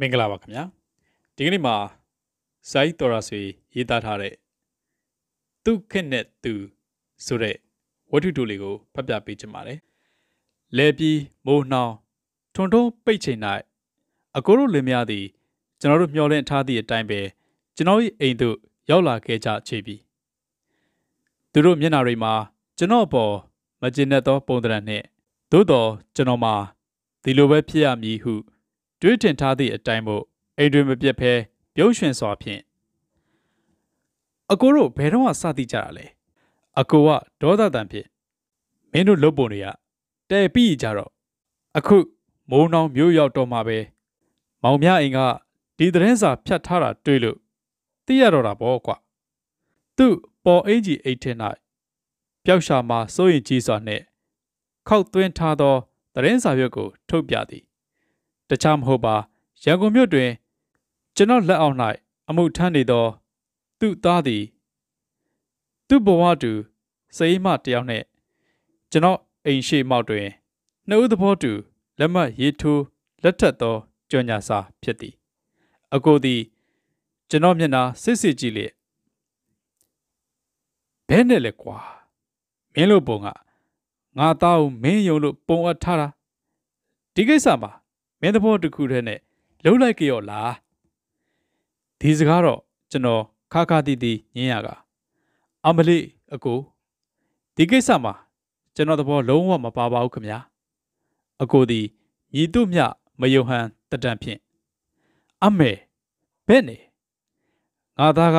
မင်္ဂလာပါခင်ဗျာဒီကနေ့မှာဇိုင်းတော်ရာဆွေရေးသားထားတဲ့သူခက်နဲ့သူဆိုတဲ့ဝတ္ထုတူလေးကိုဖတ်ပြပေးချင်ပါတယ်လဲပြီးမိုးနှောင်းထွန်ထုံးပိတ်ချိန်၌အကိုတို့လင်မယားသည်ကျွန်တော်တို့မျှော်လင့်ထားသည့်အတိုင်းပဲကျွန်တော်၏အိမ်သို့ရောက်လာခဲ့ကြချေပြီသူတို့မျက်နှာတွေမှာကျွန်တော်အပေါ်မကျေနပ်သောပုံသဏ္ဍာန်နှင့်သို့တော်ကျွန်တော်မှာဒီလိုပဲဖြစ်ရမည်ဟု တွေးထင်ထားသည့်အတိုင်းမို့အိမ်တွင်မပြတ်ဖဲပြုံးရွှင်စွာဖြင့်အကိုတို့ဘယ်တော့မှစသည့်ကြတာလဲအကိုကဒေါသတန်ဖြင့်မင်းတို့လုပ်ပုံတွေကတဲပြီးကြတော့အခုမိုးနှောင်းမျိုးရောက်တော့မှပဲမောင်မြအိမ်ကဒီသတင်းစာဖြတ်ထားတာတွေ့လို့သိရတော့တာပေါ့ကွာသူ့ပေါ်အင်ကြီးအိတ်ထင်း၌ပျောက်ရှာမှာစိုးရင်ကြီးစွာနှင့်ခောက်သွင်းထားသောသတင်းစာရွက်ကိုထုတ်ပြသည် တခြားမဟုတ်ပါရန်ကုန်မြို့တွင် ကျွန်တော်လက်အောက်၌အမှုထမ်းနေသော သူ့သားသည် သူ့ဘဝတူစိတ်မတယောက်နှင့်ကျွန်တော်အိမ်ရှိမောက်တွင်နှုတ်သဘောတူလက်မှတ်ရေးထိုးလက်ထက်သောကြော်ညာစာဖြစ်သည် အကိုသည် ကျွန်တော်မျက်နှာစစ်စစ်ကြည့်လျက်ဘဲနဲ့လဲကွာမင်းလို့ပုံကငါသားကိုမင်းယုံလို့ပုံအပ်ထားတာဒီကိစ္စမှာ မင်းသဘောတစ်ခုတည်းနဲ့လှုပ်လိုက်ကြောလားဒီစကားတော့ကျွန်တော်ခါခါတီးတီးညင်းရကအမလေးအကိုဒီကိစ္စမှာကျွန်တော်သဘောလုံးဝမပါပါဘူးခမညာအကိုဒီမြည်တို့မြမယုံဟန်တတန်ဖြင့်အမေဘဲ့နေငါသားက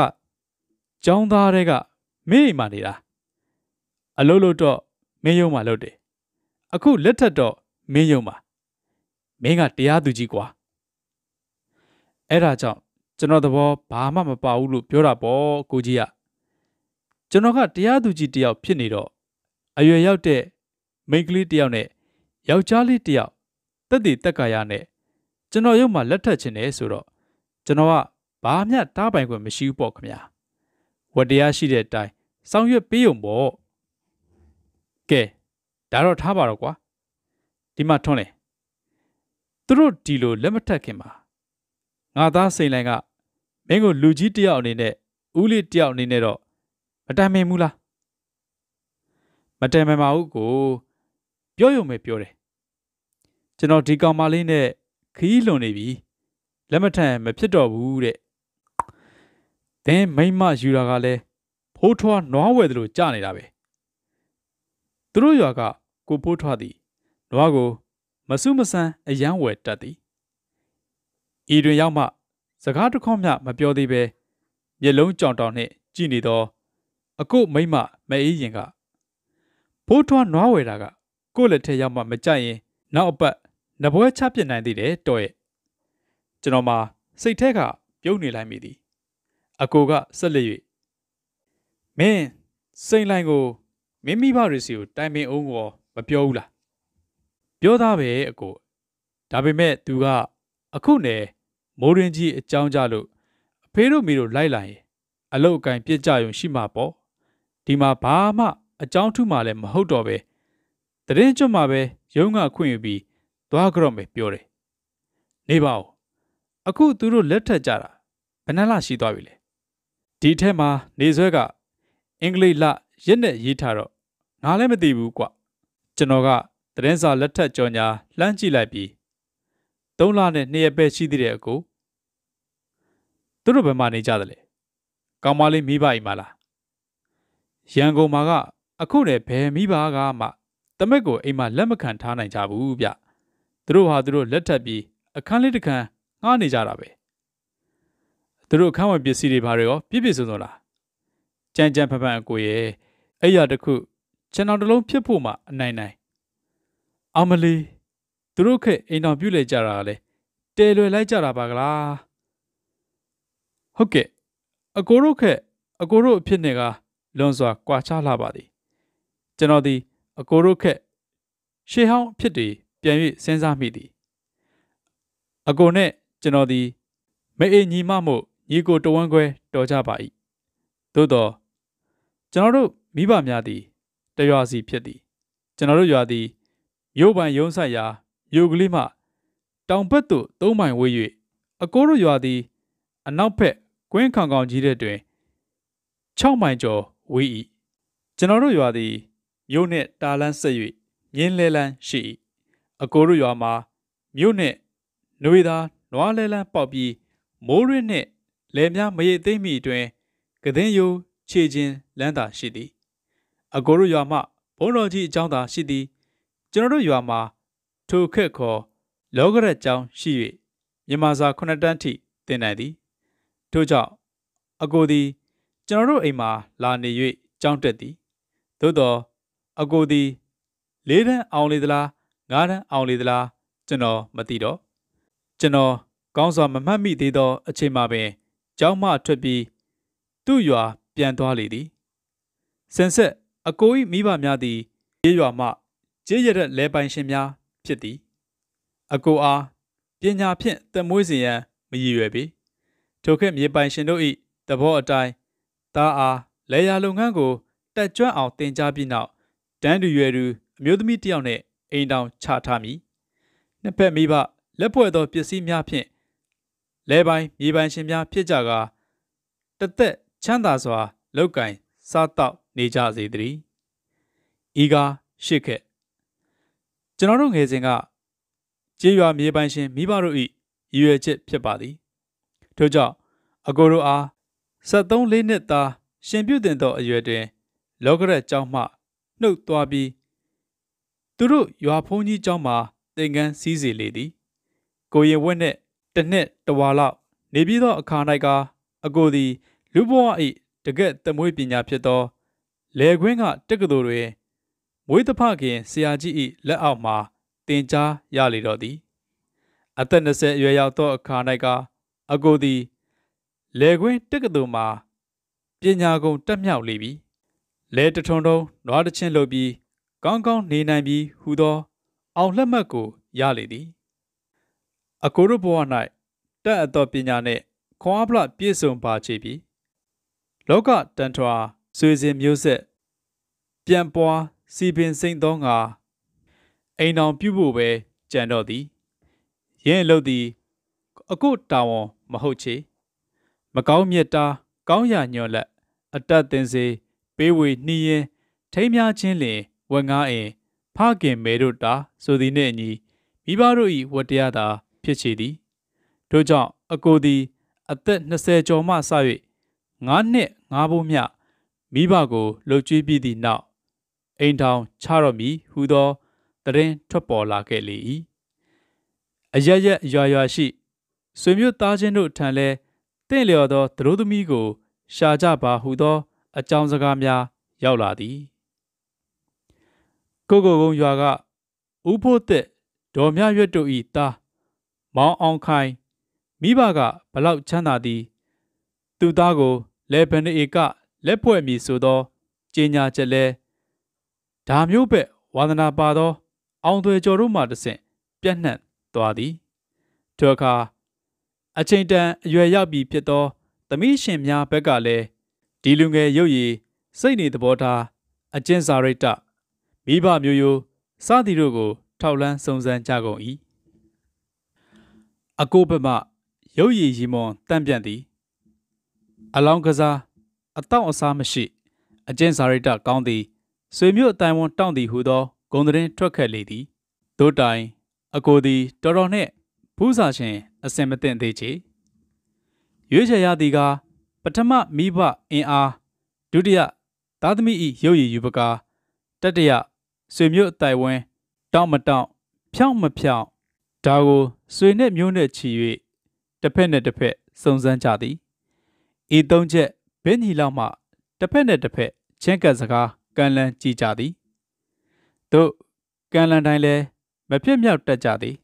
ကျောင်းသားတွေကမင်းအိမ်မှာနေတာအလုပ်လို့တော့မင်းယုံမှာလုပ်တယ်အခုလက်ထက်တော့မင်းယုံမှာ မင်းကတရားသူကြီးကွာအဲ့ဒါကြောင့်ကျွန်တော်သဘောဘာမှမပါဘူးလို့ပြောတာပေါ့ကိုကြီးကကျွန်တော်ကတရားသူကြီးတယောက်ဖြစ်နေတော့အရွယ်ရောက်တဲ့မိန်းကလေးတယောက်နဲ့ယောက်ျားလေးတယောက်တက်တည်တက်ကာရနဲ့ကျွန်တော်ရုပ်မှာလက်ထပ်ခြင်းနဲ့ဆိုတော့ကျွန်တော်ကဘာမှတားပိုင်ခွင့်မရှိဘူးပေါ့ခင်ဗျာဝတရားရှိတဲ့အတိုင်းဆောင်ရွက်ပေးုံပေါ့ကဲဒါတော့ထားပါတော့ကွာဒီမှာထွန်းလေ သူတို့ဒီလိုလက်မထက်ခင်မှာငါသားစိန်လိုင်ကမင်းကိုလူကြီးတယောက်အနေနဲ့ဦးလေးတယောက်အနေနဲ့တော့မတိုင်မင်ဘူးလားမတိုင်မင်ပါဘူးကိုပြောရုံပဲပြောတယ်ကျွန်တော်ဒီကောင်မလေးနဲ့ခီးလွန်နေပြီလက်မထန်မဖြစ်တော့ဘူးတဲ့သင်မိမယူတာကလည်းဖိုးထွားနွားဝယ်တယ်လို့ကြားနေတာပဲသူတို့ရွာကကိုဖိုးထွားသည်နွားကို မဆုမဆန်းအယမ်းဝယ်တတ်သည်ဤတွင်ရောက်မှ စကားတစ်ခေါက်မျှမပြောသေးပဲမျက်လုံးကြောင်တောင်နှင့်ကြည့်နေသော အကုတ်မိမမအေးရင်ကဖိုးထွားနွားဝယ်တာကကိုယ့်လက်ထက်ရောက်မှမကြိုက်ရင် နောက်အပတ်နပွဲချပြစ်နိုင်သေးတယ်တော့ရဲ့ကျွန်တော်မှာစိတ်ထဲကပြုံးနေလိုက်မိသည် အကိုကဆက်လက်၍မင်းစိန်လိုင်ကိုမင်းမိဘတွေစီကိုတိုင်ပင်အောင်ကောမပြောဘူးလား ပြောသားပဲအကိုဒါပေမဲ့သူက အခုနယ်မိုးရင်ကြီးအကြောင်းကြလို့အဖေတို့မိတို့လိုက်လာရင်အလုတ်အကင်ပြစ်ကြရုံရှိမှာပေါ့ဒီမှာဘာမှအကြောင်းထုမှလည်းမဟုတ်တော့ပဲတရင်ကျွတ်မှာပဲရုံးကခွင့်ယူပြီးသွားကြတော့မယ်ပြောတယ်နေပါဦးအခုသူတို့လက်ထက်ကြတာဘယ်နှလရှိသွားပြီလဲဒီထက်မှာနေဆွဲကအင်္ဂလိပ်လရက်နဲ့ရေးထားတော့ငါလည်းမသိဘူးကွကျွန်တော်က တရင်စာလက်ထက်ကြော်ညာလှမ်းကြည့်လိုက်ပြီး၃လနဲ့နှစ်ရက်ပဲရှိသေးတဲ့အကိုသူတို့ဘယ်မှာနေကြသလဲကောင်းမလေးမိဘအိမ်မှာလားရန်ကုန်မှာကအခုတည်းဘယ်မိဘကမှတမက်ကိုအိမ်မှာလက်မခံထားနိုင်ကြဘူးဗျသူတို့ဟာသူတို့လက်ထပ်ပြီးအခန်းလေးတစ်ခန်းငှားနေကြတာပဲသူတို့အခန်းဝင်ပစ္စည်းတွေဘာတွေရောပြည့်ပြည့်စုံစုံလားကြမ်းကြမ်းဖန်ဖန်အကိုရဲ့အဲ့ရတခုကျွန်တော်တလုံးဖြစ်ဖို့မှအနိုင်နိုင် အမလီသူတို့ခက်အိမ်တော်ပြုတ်လေကြတာလေတဲလွယ်လိုက်ကြတာပါကလားဟုတ်ကဲ့အကိုတို့ခက်အကိုတို့အဖြစ်နဲ့ကလွန်စွာကွာခြားလာပါသည်ကျွန်တော်ဒီအကိုတို့ခက်ရှေးဟောင်းဖြစ်တွေပြန်၍စဉ်းစားမိသည်အကိုနဲ့ကျွန်တော်ဒီမအေးညီမမို့ညီကိုတဝန်းခွဲတော်ကြပါ၏သို့တော့ကျွန်တော်တို့မိဘများသည်တရွာစီဖြစ်သည်ကျွန်တော်တို့ရွာသည် မြို့ပိုင်ရုံးဆိုင်ရာမြို့ကလေးမှတောင်ဘက်သို့သုံးမိုင်ဝေး၍အကိုတို့ရွာသည် အနောက်ဘက်ကွင်းခေါင်ခေါင်ကြီးတဲ့တွင်6မိုင်ကျော်ဝေး၏ကျွန်တော်တို့ရွာသည်မြို့နှင့်တာလန်းဆက်၍မြင်းလဲလန်းရှိ၏အကိုတို့ရွာမှာမြို့နှင့်နှွေသားနွားလဲလန်းပေါက်ပြီးမိုးရင်းနှင့်လယ်များမရိပ်သိမ့်မိအတွင်ကတဲ့ယိုခြေချင်းလန်းသာရှိသည် အကိုတို့ရွာမှဘုံတော်ကြီးအကြောင်းသာရှိသည် ကျွန်တော်တို့ရွာမှာထိုခက်ခေါ်လောကရက်ကျောင်းရှိ၍မြန်မာစာခုနှစ်တန်းထိသင်နိုင်သည်ထို့ကြောင့်အကိုသည် ကျွန်တော်တို့အိမ်မှာလာနေ၍ကြောင်းတက်သည်သို့တော့အကိုသည်လေးတန်းအောင်လေသလားငါးတန်းအောင်လေသလားကျွန်တော်မသိတော့ကျွန်တော်ကောင်းစွာမမှတ်မိသေးသောအချိန်မှပင်ကျောင်းမှထွက်ပြီးသူ့ရွာပြန်သွားလေသည်စင်ဆက်အကို၏မိဘများသည်ကျေးရွာမှ ကျေးရတဲ့လဲပိုင်ရှင်များဖြစ်သည်အကိုအားပညာဖြင့်တမွေးစီရန်မရည်ရွယ်ပေထိုခေတ်မြေပိုင်ရှင်တို့၏သဘောအတိုင်းသားအားလေယာလုပ်ငန်းကိုတက်ကြွအောင်တင် जा ပြီးနောက်တန်းတူရွယ်သူအမျိုးသမီးတစ်ယောက်နဲ့အိမ်တောင်ချထားမိနှစ်ဖက်မိဘလက်ဖွဲ့သောပစ္စည်းများဖြင့်လဲပိုင်းမြေပိုင်ရှင်များဖြစ်ကြကာတသက်ချမ်းသာစွာလောက်ကင်စားတော့နေကြစေတည်းဤကားရှစ်ခက် ကျွန်တော်တို့ငယ်စဉ်ကကြေးရွာမြေပိုင်ရှင်မိဘတို့၏ရည်ရွယ်ချက်ဖြစ်ပါသည်ထို့ကြောင့်အကိုတို့အား73လေးနှစ်သားရှင်ပြုတင်သောအရွယ်တွင် လောကရက်ကျောင်းမှနှုတ်သွားပြီးသူတို့ရွာဖုန်းကြီးကျောင်းမှာသင်္ကန်းစည်းစီလေသည်ကိုရင်ဝက်နှင့်တစ်နှစ်တဝါလောက်နေပြီးသောအခါ၌ကအကိုသည် လူဘဝ၏တကက်သမွေးပညာဖြစ်သောလယ်ခွင်းကတက္ကသိုလ်တွင် မွေးတဖခင်ဆရာကြီး၏လက်အောက်မှာတင် जा ရလေတော့သည်အသက်20အရွယ်ရောက်သောအခါ၌ကအကိုသည်လယ်ခွင်းတက္ကသိုလ်မှာပညာကုန်တက်မြောက်လေပြီလဲတထုံတုံးနွားတချင်းလုပ်ပြီးကောင်းကောင်းနေနိုင်ပြီးဟူသော အောင်လက်မှတ်ကိုရလေသည်အကိုတို့ဘဝ၌တက်အပ်သောပညာနှင့်ခွန်အားဖလပြည့်စုံပါချေပြီလောကတန်ထွာဆွေစဉ်မျိုးဆက်ပြန်ပွား စီပင်စိမ့်သောငါအိမ်တော်ပြုဖို့ပဲကြံတော့သည်ရင်းလို့သည်အကုတာဝန်မဟုတ်ချေမကောင်းမြတ်တာကောင်းရညွန်လက် အတတ်တင်စေပေးဝေနှီးရင်ထိမ်းများခြင်းလင်ဝက်ငားအင်ဖခင်မဲတို့တာဆိုသည်နှင့်အညီမိဘတို့၏ဝတ္တရားသာဖြစ်ချေသည်ထို့ကြောင့်အကိုသည် အသက်20ကျော်မှစ၍9နှစ်9ဘိုးမြမိဘကိုလှုပ်ကြွေးပြီးသည့်နောက် အိမ်ထောင်ချတော့မီဟူသောတရင်ထွက်ပေါ်လာခဲ့လေ၏အရရက်ရွာရွာရှိဆွေမျိုးသားချင်းတို့ထံလဲတင့်လျော်သောသတို့သမီးကို ရှာကြပါဟုသော အကြောင်းစကားများရောက်လာသည်ကိုကိုကုန်းရွာကဥဖို့သက်ဒေါ်မြရွတ်တို့ဤသားမောင်အောင်ခိုင်မိဘကဘလောက်ချမ်းသာသည် သူသားကိုလေဗန်ဧကလက်ဖွဲ့မည်ဆိုသောကြေညာချက်လဲ ဒါမျိုးပဲဝါသနာပါသော အောင်သွေကျော်တို့မှတဆင့်ပြန့်နှံ့သွားသည်ထိုအခါအချိန်တန်အရွယ်ရောက်ပြီဖြစ်သောသမီးရှင်များဘက်ကလည်းဒီလူငယ်ရုပ်ရည်စိတ်နေသဘောထားအကျင့်စာရိတ္တမိဘမျိုးရိုးစသည်တို့ကို ထောက်လန်းစုံစမ်းကြကုန်၏အကိုဘက်မှရုပ်ရည်ရီမွန်တန့်ပြန့်သည် အလောင်းကစားအတောင့်အစားမရှိ အကျင့်စာရိတ္တကောင်းသည် ဆွေမျိုးအတိုင်းဝန်တောင့်သည်ဟုသောဂုံသတင်းထွက်ခဲ့လေသည်တို့တိုင်အကိုသည်တော်တော်နှင့်ဖူးစာရှင်အစင်မသိသေးချေရွေးချယ်ရသည်ကပထမမိဘအင်အားဒုတိယသားသမီး၏ရုပ်ရည်ယူပကာတတိယဆွေမျိုးအတိုင်ဝန်းတောင့်မတောင့်ဖြောင့်မဖြောင့်ဒါကိုဆွေနဲ့မျိုးနဲ့ချီ၍တစ်ဖက်နဲ့တစ်ဖက်စုံစမ်းကြသည်ဤသုံးချက်ဘင်းညီလောက်မှတစ်ဖက်နဲ့တစ်ဖက်ချင်းကပ်စကား ကန်လန်းကြည့်ကြသည်တို့ကန်လန်းတိုင်းလဲမဖြစ်မြောက်တတ်ကြသည်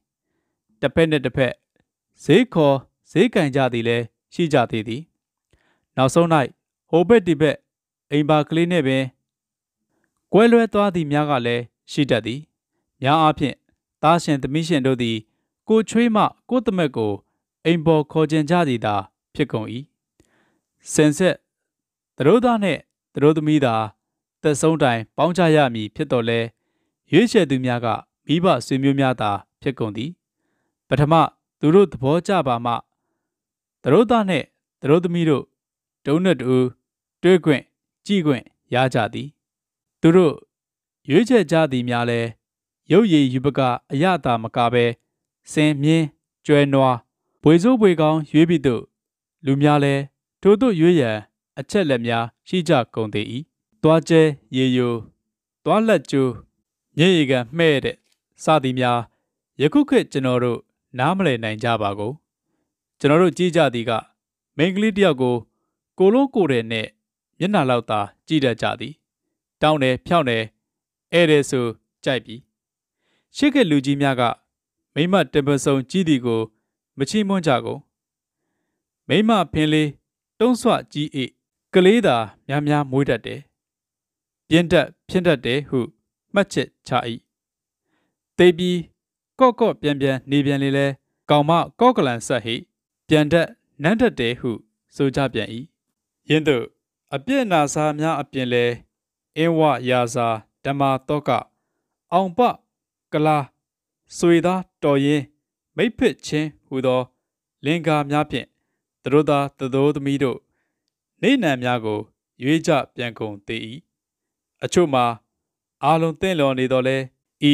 တစ်ဖက်နဲ့တစ်ဖက်ဈေးခေါ်ဈေးကန်ကြသည်လဲရှိကြသေးသည်နောက်ဆုံး၌ဟိုဘက်ဒီဘက်အိမ်ပါကလေးနဲ့ပင်ကွဲလွဲသွားသည်များကလည်းရှိတတ်သည်များအားဖြင့်သားရှင်သမီးရှင်တို့သည် ကိုချွေးမှကိုသမက်ကို အိမ်ပေါ်ခေါ်ကျင်ကြသည်သာ ဖြစ်ကုန်၏စင်ဆက်သတို့သားနှင့်သတို့သမီးသာ သက်ဆုံးတိုင်ပေါင်းချရမည်ဖြစ်တော်လဲရွေးချယ်သူများကမိဘဆွေမျိုးများသာဖြစ်ကုန်သည် ပထမသူတို့သဘောကျပါမှသတို့သားနှင့်သတို့သမီးတို့ဒုံနဲ့တူတွေ့ခွင့်ကြည်ခွင့်ရကြသည်သူတို့ရွေးချယ်ကြသည်များလဲရုပ်ရည်ယူပကအရသာမကပဲစင်မြင်းကျွဲနွားဘွေစိုးဘွေကောင်းရွေးပြီးသို့လူများလဲထို့သို့ရွေးရန်အချက်လက်များရှိကြကုန်သေး၏ သွားကျဲရေယိုသွားလက်ကျိုးညရည်ကမှဲ့တဲ့စသည်များယခုခေတ်ကျွန်တော်တို့နားမလည်နိုင်ကြပါကိုကျွန်တော်တို့ကြည့်ကြသည်ကမိန်းကလေးတယောက်ကိုကိုလုံးကိုတဲ့နဲ့မျက်နှာလောက်သာကြည့်တတ်ကြသည် တောင်းတယ်ဖြောင်းတယ်ဧည့်တယ်ဆိုကြိုက်ပြီရှစ်ကလူကြီးများကမိမတပစုံကြီးသည်ကို မချီးမွမ်းကြကုန်မိမဖင်းလေးတုံးဆွကြီးအိကလေးသာများများမွေးတတ်တယ် ပြင်းတက်ဖြင်းတတ်တယ်ဟုမှတ်ချက်ချ၏တေးပြီးကော့ကော့ပြန်ပြန်နေပြန်လေလဲကောင်မကော့ကလန်ဆက်ဟိပြန်တက်နန်းတက်တယ်ဟုဆိုကြပြန်၏ယင်းတို့အပြည့်နာစာများအပြင်လဲအင်းဝရာစာဓမ္မာတောကအောင်ပကလာဆွေသားတော်ရင်မိဖစ်ချင်းဟူသော လင်္ကာများဖြင့်သူတို့သားသူတို့သမီးတို့နေနံများကို ရွေးကြပြန်ကုန်သေး၏ အချို့မှာအာလုံးသင့်လျော်နေတော်လဲဤ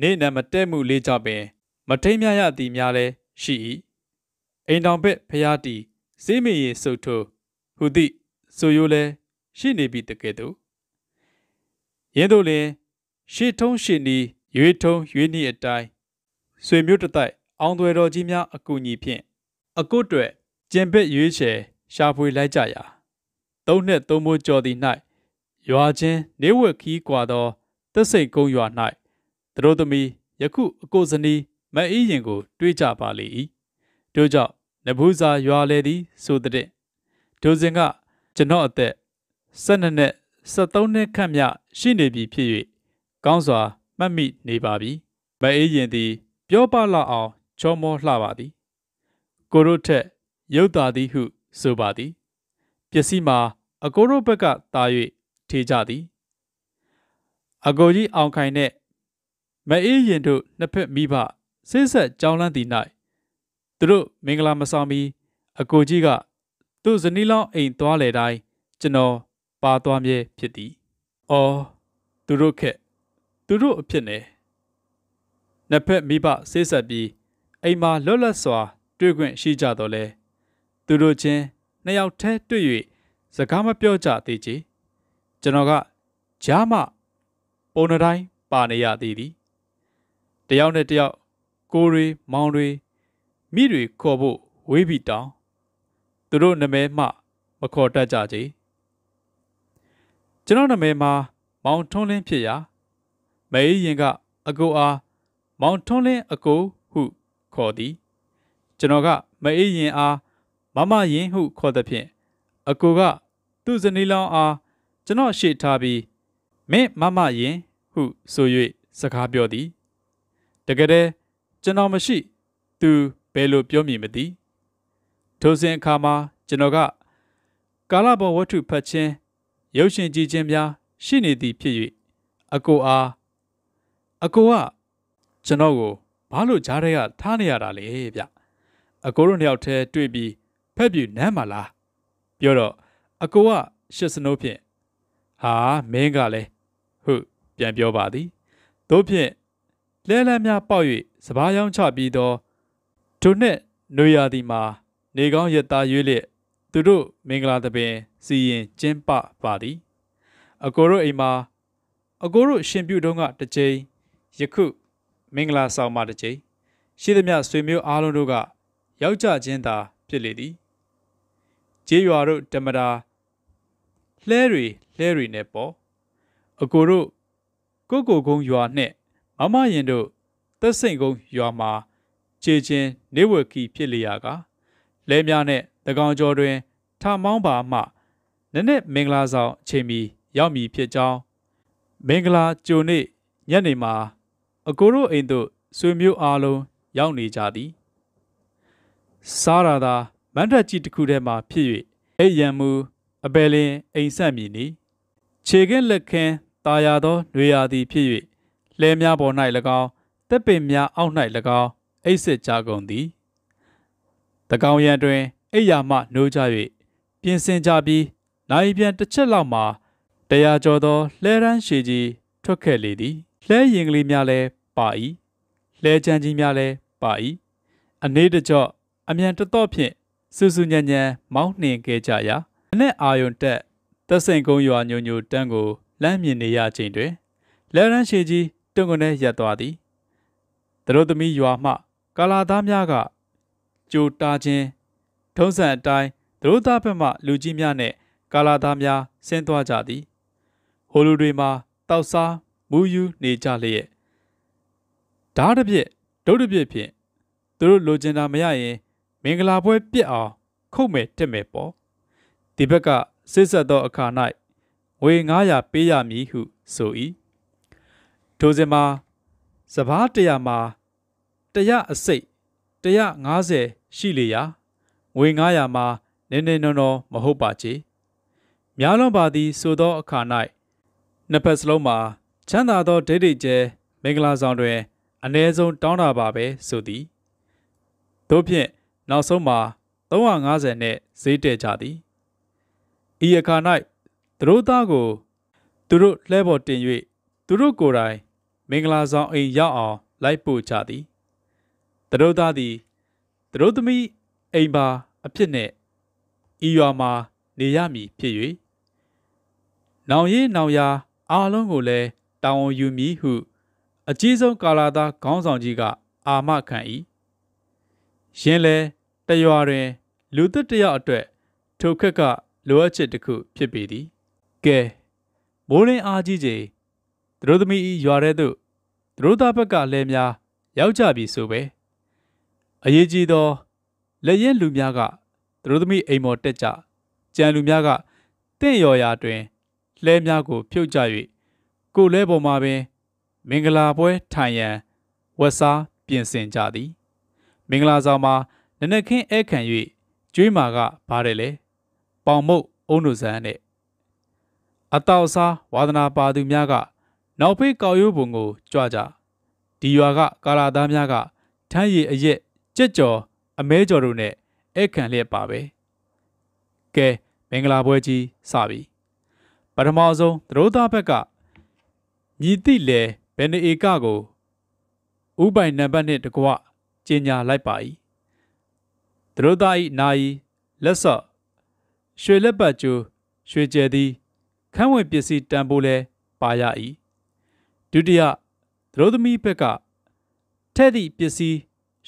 နေနံမတဲမှုလေးကြပင် မထိန်မြရသည်များလည်းရှိ၏အိမ်တော်ဘက်ဖျားတီစေးမေရီစုတ်ထိုဟူသည့်ဆိုရိုးလဲရှိနေပြီတကယ်တော့ရင်းတို့လင်ရှေ့ထုံးရှေ့နီးရွေးထုံးရွေးနီးအတိုင်းဆွေမျိုးတတိုက်အောင်သွယ်တော်ကြီးများအကူအညီဖြင့်အကုတ်တွေကျင်ပစ်ရွေးချယ်ရှာဖွေလိုက်ကြရာသုံးနှစ်သုံးမိုးကျော်သည်၌ ရွာချင်းနေဝက်ခီးကွာသောသက်စိတ်ကုန်းရွာ၌သတို့သမီးယခုအကိုစနီးမအေးရင်ကို တွေးကြပါလေ၏တို့ကြောင့်နဘူးစာရွာလေသည်ဆိုတဲ့ဒိုစင်ကကျွန်တော်အသက်12နှစ်73နှစ်ခန့်မြရှိနေပြီဖြစ်၍ကောင်းစွာမှတ်မိနေပါပြီမအေးရင်သည် ပြောပလောက်အောင်ချောမောလှပါသည်ကိုတို့ထက်ရုပ်သာသည်ဟု ဆိုပါသည်ပစ္စည်းမှာအကိုတို့ဘက်ကတာ၍ ထေကြသည်အကိုကြီးအောင်ခိုင်နဲ့မအေးရင်တို့နှစ်ဖက်မိဘဆိဆက်ကြောင်းလန်းသည်၌သူတို့မင်္ဂလာမဆောင်မီအကိုကြီးကသူ့ဇနီးလောင်းအိမ်သွားလေတိုင်းကျွန်တော်ပါသွားမြဲဖြစ်သည်။အော်သူတို့ခက်သူတို့အဖြစ်နဲ့နှစ်ဖက်မိဘဆေးဆက်ပြီးအိမ်မှာလွတ်လပ်စွာ တွေ့ခွင့်ရှိကြတော့လဲသူတို့ချင်းနှစ်ယောက်တည်းတွေ့၍စကားမပြောကြသေးချေ ကျွန်တော်ကကြားမပုံနှတိုင်းပါနေရသေးသည်တယောက်နဲ့တယောက်ကိုတွေမောင်တွေမိတွေခေါ်ဖို့ဝေးပြီးတောင်းသူတို့နာမည်မှမခေါ်တတ်ကြကြကျွန်တော်နာမည်မှာမောင်ထွန်းလင်းဖြစ်ရာမဲရင်ကအကိုအားမောင်ထွန်းလင်းအကိုဟုခေါ်သည်ကျွန်တော်ကမဲရင်အားမမရင်ဟုခေါ်သဖြင့်အကိုကသူ့ဇနီးလောင်းအား ကျွန်တော်ရှေ့ထားပြီးမင်းမမရင်ဟုဆို၍စကားပြောသည်တကယ်တည်းကျွန်တော်မရှိ သူဘယ်လိုပြောမည်မသိထိုစဉ်အခါမှာကျွန်တော်ကကာလဘောဝတ္ထုဖတ်ခြင်းရုပ်ရှင်ကြည့်ခြင်းများရှိနေသည်ဖြစ်၍အကိုအားအကိုကကျွန်တော်ကိုဘာလို့ကြားထဲကထားနေရတာလဲဗျအကိုတို့နှစ်ယောက်တည်းတွေ့ပြီးဖက်ပြူနမ်းပါလားပြောတော့အကိုကရှစ်စနိုးဖြင့် ဟာမင်းကလည်းဟုတ်ပြန်ပြောပါသည်တို့ဖြင့်လဲလန်းများပေါက်၍စပားရောင်းချပြီးတော့ထိုနှစ်နွေရာသီမှာ နေကောင်းရသားရွေးလျက်သူတို့မင်္ဂလာသဘင် စီရင်ကျင်းပပါသည် အကိုတို့အိမ်မှာအကိုတို့ရှင်ပြုတုံးကတစ်ကြိမ်ယခုမင်္ဂလာဆောင်မှာတစ်ကြိမ်ရှိသမျှဆွေမျိုးအားလုံးတို့ကယောက်ျားချင်းသာဖြစ်လေသည်ကျေးရွာတို့တမတာလှဲတွေ လှဲတွေနဲ့ပေါ့အကိုတို့ကိုကိုကုန်းရွာနဲ့မမရင်တို့သက်စိန်ကုန်းရွာမှာခြေချင်းနေဝကီဖြစ်လျာကလဲများနဲ့တကောင်ကျော်တွင်ထမောင်းပါမှနည်းနည်းမင်္ဂလာဆောင်အချိန်မီရောက်မည်ဖြစ်ကြောင်းမင်္ဂလာကြိုနေ့ညနေမှာအကိုတို့အိမ်သို့ဆွေမျိုးအားလုံးရောက်နေကြသည်စားရသာမန်းထက်ကြီးတစ်ခုထဲမှာဖြစ်၍အိယံမူအပယ်လင်အိမ်ဆက်မည်နီ ခြေကင်းလက်ခင်းตาရသောຫນွေရာသည်ဖြစ်၍လှဲများပေါ်၌၎င်းတပ်ပင်များအောက်၌၎င်းအိတ်စစ်ကြကုန်သည်တကောင်ရံတွင် အိယာမှနှိုးကြ၍ပြင်ဆင်ကြပြီးနိုင်ပြန်တစ်ချက်လောက်မှာတရားကျော်သောလှဲရန်ရှည်ကြီးထွက်ခဲ့လေသည်လှဲရင်ကလေးများလည်းပါ၏လှဲချမ်းကြီးများလည်းပါ၏အနေတကြော့အမြန်တတော့ဖြင့်စူစူညံညံမောင်းနှင်ခဲ့ကြရာအနဲ့အာယုန်တက် သက်စိန်ကုန်းရွာညိုညိုတန်းကိုလမ်းမြင်နေရချိန်တွင်လဲရန်ရှည်ကြီးတွန်းကနေရက်သွားသည်သူတို့သမီးရွာမှကာလာသားများကကြိုတာခြင်းထုံးစံအတိုင်းသူတို့သားဘက်မှလူကြီးများနဲ့ကာလာသားများဆင်းသွားကြသည်ဟိုလူတွေမှာတောက်စားမူးယူနေကြလျက်ဓာတ်တစ်ပြက်ဒုတ်တစ်ပြက်ဖြင့်သူတို့လိုချင်တာမရရင် မင်္ဂလာပွဲပြစ်အောင်ခုတ်မယ်တက်မယ်ပေါ့ဒီဘက်က စစ်ဆက်သောအခါ၌ငွေ900ပေးရမည်ဟုဆို၏ထိုစဉ်မှာစပားတရမှာတရအစိတ်150ရှိလေရာငွေ900မှာနည်းနည်းနော်နော်မဟုတ်ပါချေများလွန်ပါသည်ဆိုသောအခါ၌နှစ်ဖက်စလုံးမှာချမ်းသာသောဒိတ်ဒိတ်ကျဲမင်္ဂလာဆောင်တွင်အ ਨੇ ဆုံးတောင်းတာပါပဲဆိုသည်တို့ဖြင့်နောက်ဆုံးမှာ350နဲ့ဈေးတဲ့ကြသည် ဤအခါ၌သူတို့သားကိုသူတို့လှဲပေါ်တင်၍သူတို့ကိုယ်တိုင်မင်္ဂလာဆောင်အိမ်ရောက်အောင်လိုက်ပို့ကြသည်သူတို့သားသည်သူတို့သမီးအိမ်ပါအဖြစ်နဲ့ဤရွာမှာနေရမည်ဖြစ်၍နောင်ရင်နောင်ရာအားလုံးကိုလည်းတာဝန်ယူမည်ဟု အကြီးဆုံးကာလာသားခေါင်းဆောင်ကြီးက အာမခံ၏ယင်းလဲတရွာတွင် လူသစ်တယောက်အတွက်ထိုခက်က လိုအပ်ချက်တစ်ခုဖြစ်ပေသည်ကဲမိုးရင်းအားကြီးချိန်သူတို့သမီးရွာထဲသို့သူတို့သားဘက်ကလည်းများရောက်ကြပြီဆိုပဲအရေးကြီးသောလက်ရင်လူများကသူတို့သမီးအိမ်မော်တက်ကြကြံလူများကတင့်ရော်ရာတွင်လှဲများကို ဖြုတ်ကြ၍ကိုလဲပေါ်မှာပင် မင်္ဂလာပွဲထိုင်ရန်ဝက်စားပြင်ဆင်ကြသည် မင်္ဂလာဆောင်မှာနနက်ခင်းဧကန်၍ကျွေးမာကဘားတယ်လဲ ပေါင်မုတ်အုံးတို့ဇန်းနဲ့အတောက်စားဝါသနာပါသူများက နောက်ဖေးကောက်ရိုးပုံကိုကြွကြဒီရွာကကာလာသားများကထမ်းရည်အရက်ကြက်ကြော်အမဲကြော်တို့နဲ့ဧကန်လျက်ပါပဲကဲမင်္ဂလာပွဲကြီးစပြီပထမဆုံးသရိုးသားဘက်ကမြည်တိလေဘယ်နေဧကကိုဥပိုင်နံပါတ်နဲ့တကွကျင်ညာလိုက်ပါ၏သရိုးသား၏နာယီလက်စော့ ရွှေလက်ပတ်ကျိုးရွှေကျဲသည်ခန်းဝင်ပစ္စည်းတန်ဖိုးလဲပါရ၏ဒုတိယသရိုးသမီးဘက်ကထဲ့သည့်ပစ္စည်း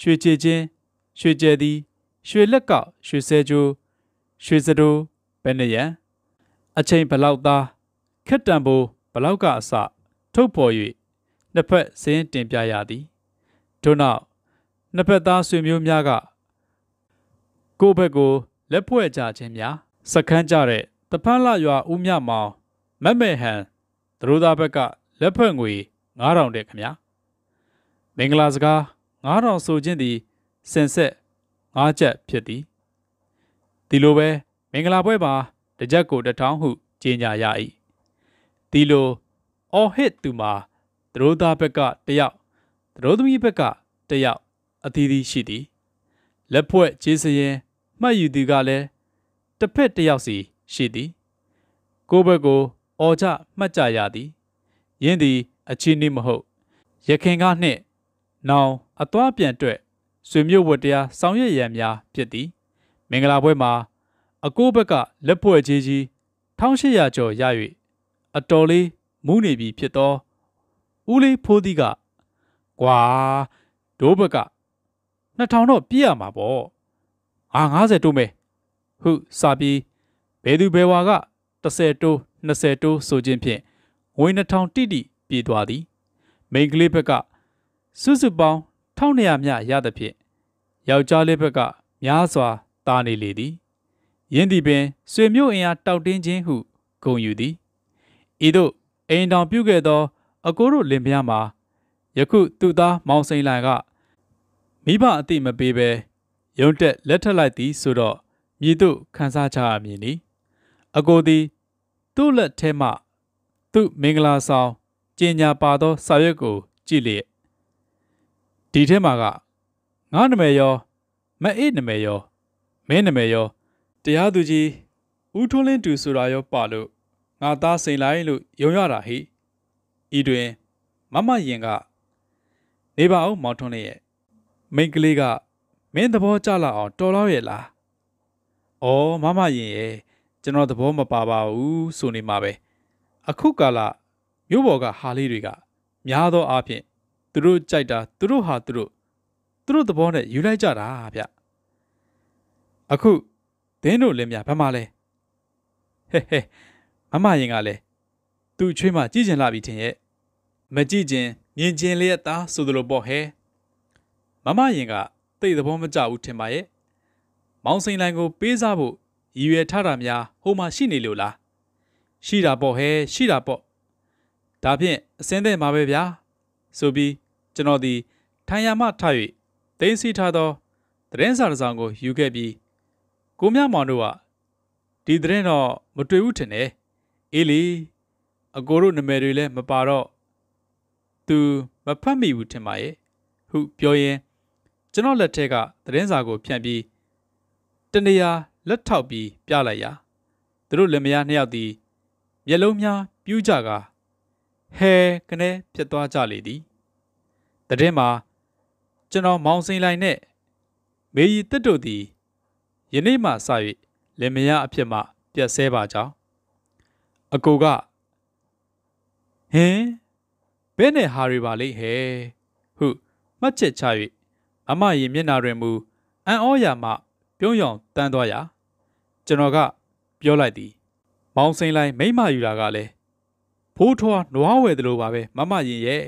ရွှေချေချင်းရွှေကျဲသည်ရွှေလက်ကောက်ရွှေဆဲကျိုးရွှေစတိုးဘယ်နှရန်အချိန်ဘလောက်သားခက်တံပိုးဘလောက်ကအစထုတ်ပေါ်၍နှစ်ဖက်စင်းတင်ပြရသည်ထို့နောက်နှစ်ဖက်သားဆွေမျိုးများကကိုယ့်ဘက်ကိုလက်ဖွဲ့ကြခြင်းများ စခန်းကြတဲ့တဖန်းလရွာဦးမြမောင်မက်မဲဟန်သူတို့သားဘက်ကလက်ဖွဲ့ငွေ9000တဲ့ခင်ဗျာမင်္ဂလာစကား9000ဆိုခြင်းသည်စင်ဆက်5ချက်ဖြစ်သည်ဒီလိုပဲမင်္ဂလာပွဲမှာတစ်ချက်ကိုတထောင်ဟုကြေညာရ၏ဒီလိုအော်ဟစ်သူမှာသူတို့သားဘက်ကတယောက်သူတို့သမီးဘက်ကတယောက်အသီးသီးရှိသည်လက်ဖွဲ့ခြေစရင်မှတ်ယူသူကလည်း တစ်ဖက်တစ်ယောက်စီရှိသည် ကိုယ့်ဘက်ကိုအော်ကြမှတ်ကြရသည်ယင်းသည်အချင်းနှိမဟုတ်ရခင်ကနှင့်နောင်အသွားပြန်တွက်ဆွေမျိုးဝတ္တရားဆောင်ရွက်ရန်များဖြစ်သည် မင်္ဂလာပွဲမှာ အကိုဘက်ကလက်ဖွဲ့ကြီးကြီး1800ကျော်ရ၍အတော်လေးမူးနေပြီဖြစ်သောဦးလေးဖိုးသီးကကွာဒိုးဘက်က2000တော့ပြည့်ရမှာပေါ့အာ90တိုးမယ် ဟုစာပြီးဘယ်သူဘယ်ဝါက30တိုး20တိုးဆိုခြင်းဖြင့်ငွေ2000တိတိပြေးသွားသည်မိန်းကလေးဘက်ကစုစုပေါင်း1200မြရသဖြင့်ယောက်ျားလေးဘက်ကများစွာတာနေလေသည်ယင်းသည်ပင်ဆွေမျိုးအင်အားတောက်တင်းခြင်းဟုဂုံယူသည်ဤသို့အိမ်တော်ပြုခဲ့သော အကိုတို့လင်မယားမှာယခုသူ့သားမောင်စိန်လိုင်ကမိဘအတိမပေးဘဲရုံတက်လက်ထက်လိုက်သည်ဆိုတော့ မြည်တို့ခန်းစားကြရမည်နီအကိုသည်သူ့လက်ထဲမှသူ့မင်္ဂလာဆောင်ကျင်ညာပါသောစာရွက်ကို ကြည့်လျက်ဒီထဲမှာကငါနာမည်ရောမအေးနာမည်ရောမင်းနာမည်ရောတရားသူကြီးဦးထွန်းလင်းတူဆိုတာရောပါလို့ငါသားစိန်လိုက်လို့ယုံရတာဟိဤတွင် မမရင်ကနေပါအောင်မောင်ထွန်းလင်းရဲ့မိန်းကလေးကမင်းသဘောကျလာအောင်တော်တော့ရဲ့လား။ အော်မမရင်ရဲ့ကျွန်တော်သဘောမပါပါဘူးဆိုနေမှာပဲ။အခုကာလမြို့ပေါ်ကဟာလေးတွေကများသောအားဖြင့်သူတို့ကြိုက်တာသူတို့ဟာသူတို့သူတို့သဘောနဲ့ယူလိုက်ကြတာဗျ။အခုဒင်းတို့လည်းများဘာမှလဲဟဲဟဲမမရင်ကလည်းသူ့ချွေးမှကြည့်ကျင်လာပြီထင်ရဲ့မကြည့်ကျင်မြင်ကျင်လျက်သားဆိုသလိုပေါ့ဟဲမမရင်ကတိတ်သဘောမကျဘူးထင်ပါရဲ့ မောင်စိန်လိုင်ကို ပေးစားဖို့ရည်ရွယ်ထားတာများဟိုမှာရှိနေလို့လားရှိတာပေါ့ဟဲရှိတာပေါ့ဒါဖြင့်အစင်းတဲ့မှာပဲဗျာဆိုပြီးကျွန်တော်ဒီထိုင်ရမထ၍တင်းစီထားသောသတင်းစာတစ်စောင်ကိုယူခဲ့ပြီးကိုမြမောင်တို့ကဒီသတင်းတော့မတွေ့ဘူးထင်တယ်အေးလီအကိုတို့နာမည်တွေလည်းမပါတော့သူမဖတ်မိဘူးထင်ပါရဲ့ဟုပြောရင်ကျွန်တော်လက်ထက်ကသတင်းစာကိုဖြန့်ပြီး တနေရာလက်ထောက်ပြီးပြလိုက်ရာသူတို့လက်မယားနှစ်ယောက်သည်မျက်လုံးများပြူးကြကာဟဲကနေဖြစ်သွားကြလေသည်တည်င်းမှာကျွန်တော်မောင်စိန်လိုက်နဲ့မေကြီးတက်တို့သည်ယနေ့မှစ၍လင်မယားအဖြစ်မှပြက်ဆဲပါကြောင်းအကိုကဟင်ဘဲနဲ့ဟာရီပါလိဟဲဟုမှတ်ချက်ချ၍အမရင်မျက်နာတွင်မူအံ့ဩရာမှ ပြုံးယောင်တန်းသွားရာကျွန်တော်ကပြောလိုက်သည်မောင်စိန်လိုက်မိမ့်မယူတာကလည်းဖိုးထွားနွားဝယ်တယ်လို့ပါပဲမမရင်ရဲ့